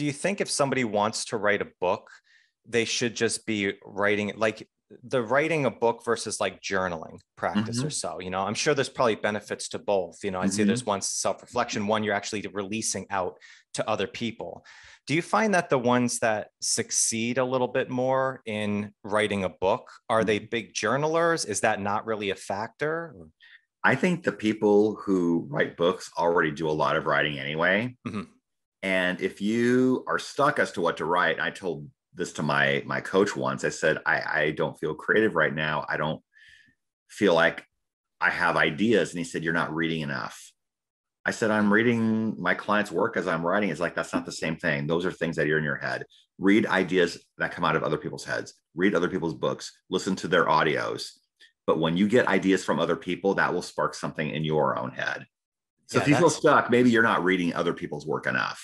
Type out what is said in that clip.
do you think if somebody wants to write a book, they should just be writing like the writing a book versus like journaling practice Mhm. or so you know i'm sure there's probably benefits to both you know i'd say Mhm. there's one self-reflection one you're actually releasing out to other people do you find that the ones that succeed a little bit more in writing a book are they big journalers is that not really a factor I think the people who write books already do a lot of writing anyway. Mhm. And if you are stuck as to what to write, I told this to my my coach once. I said, I, I don't feel creative right now. I don't feel like I have ideas. And he said, You're not reading enough. I said, I'm reading my client's work as I'm writing. It's like that's not the same thing. Those are things that are in your head. Read ideas that come out of other people's heads. Read other people's books. Listen to their audios. But when you get ideas from other people, that will spark something in your own head. So Yeah, if you feel stuck, maybe you're not reading other people's work enough.